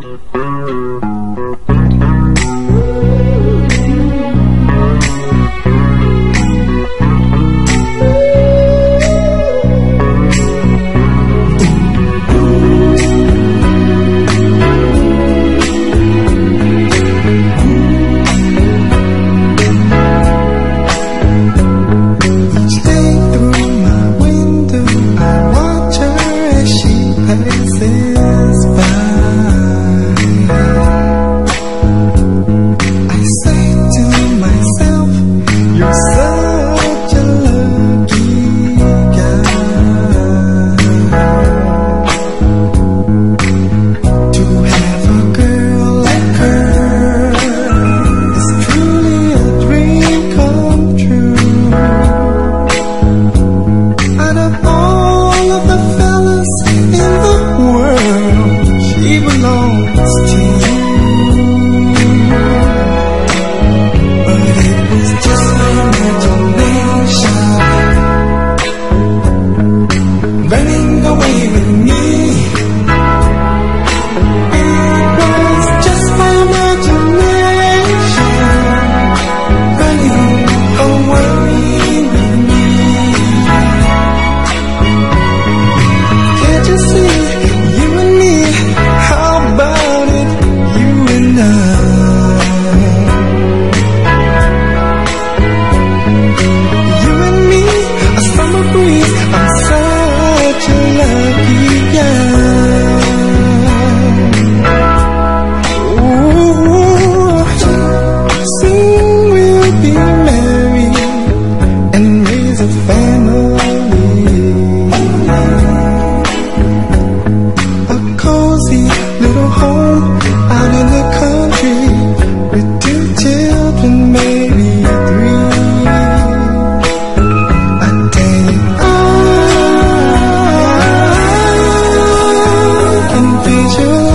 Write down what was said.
Stay through my window I watch her as she passes. away with me. to